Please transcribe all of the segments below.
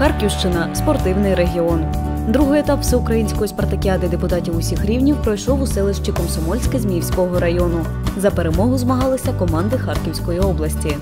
Харківщина спортивний регіон. Другий етап всеукраїнської спартакіади депутатів усіх рівнів пройшов у селищі Комсомольське Зміївського району. За перемогу змагалися команди Харківської області.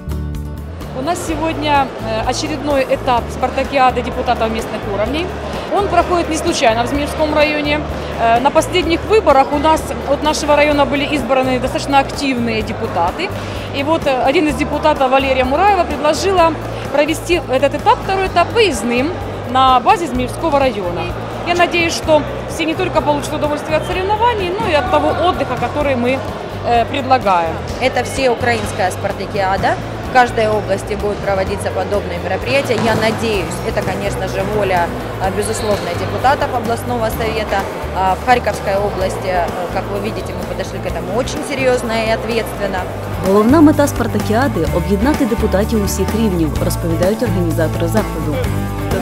У нас сегодня э, очередной этап спартакиады депутатов местных уровней. Он проходит не случайно в Змеевском районе. Э, На последних выборах у нас от нашего района были избраны достаточно активные депутаты. И вот э, один из депутатов, Валерия Мураева, предложила провести этот этап, второй этап, выездным на базе Змеевского района. Я надеюсь, что все не только получат удовольствие от соревнований, но и от того отдыха, который мы э, предлагаем. Это всеукраинская спартакиада. В каждой области будут проводиться подобные мероприятия. Я надеюсь, это, конечно же, воля, а, безусловно, депутатов областного совета. А В Харьковской области, э, как вы видите, мы подошли к этому очень серьезно и ответственно. Головна мета спартакіади об'єднати депутатів усіх рівнів, розповідають організатори заходу.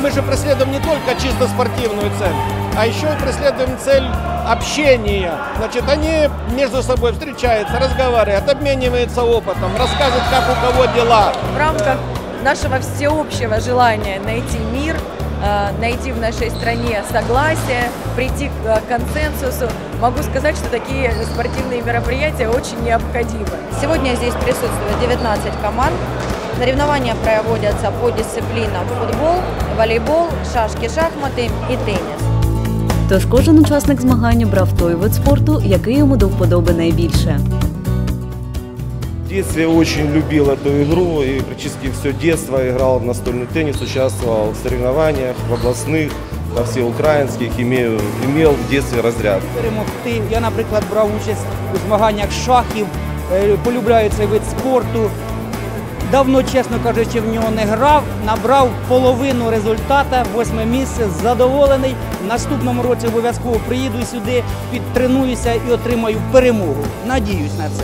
Мы же преследуем не только чисто спортивную цель, а еще и преследуем цель общения. Значит, они между собой встречаются, разговаривают, обмениваются опытом, рассказывают, как у кого дела. В рамках нашего всеобщего желания найти мир, э, найти в нашей стране согласие, прийти к э, консенсусу, могу сказать, что такие спортивные мероприятия очень необходимы. Сегодня здесь присутствует 19 команд. Соревнования проводятся по дисциплинам футбол, волейбол, шашки, шахматы и теннис. Тож кожен учасник змагання брав той вид спорту, який йому до вподоби найбільше. В детстве очень любил эту игру и практически все детство играл в настольный теннис, участвовал в соревнованиях, в областных, во всеукраинских, имею, имел в детстве разряд. перемогти. Я, наприклад, брав участь у змаганнях з шахів, е, полюбляю цей вид спорту. Давно, чесно кажучи, в нього не грав, набрав половину результата, восьме місце, задоволений. В наступному році обов'язково приїду сюди, підтренуюся і отримаю перемогу. Надіюсь на це.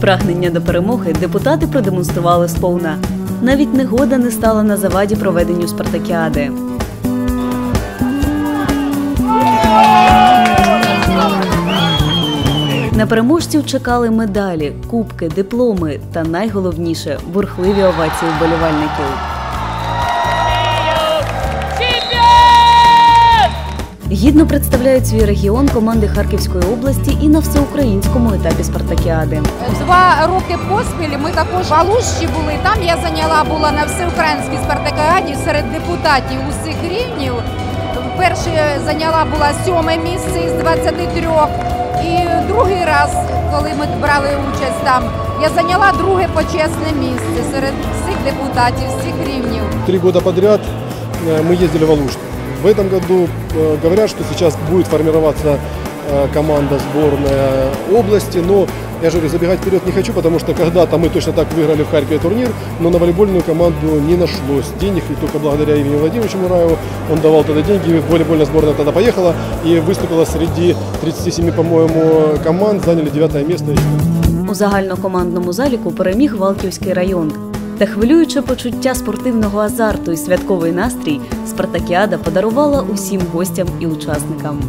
Прагнення до перемоги депутати продемонстрували сповна. Навіть негода не стала на заваді проведенню спартакіади. На переможців чекали медалі, кубки, дипломи та найголовніше бурхливі овації вболівальників. Гідно представляють свій регіон команди Харківської області і на всеукраїнському етапі спартакіади. Два роки поспіль ми також в Алущі були. Там я зайняла була на всеукраїнській спартакіаді серед депутатів усіх рівнів. Перше зайняла була сьоме місце із 23. І другий раз, коли ми брали участь там, я зайняла друге почесне місце серед всіх депутатів, всіх рівнів. Три года подряд э, мы ездили в Алушты. В этом году э, говорят, что сейчас будет формироваться э, команда сборная области, но я же говорю, забегать вперед не хочу, потому что когда-то мы точно так выиграли в Харькове турнир, но на волейбольную команду не нашлось денег, и только благодаря Евгению Владимировичу Мураеву он давал тогда деньги, и волейбольная сборная тогда поехала и выступила среди 37, по-моему, команд, заняли девятое место. У загальнокомандному заліку переміг Валківський район. Та хвилююче почуття спортивного азарту і святковий настрій Спартакіада подарувала усім гостям і учасникам.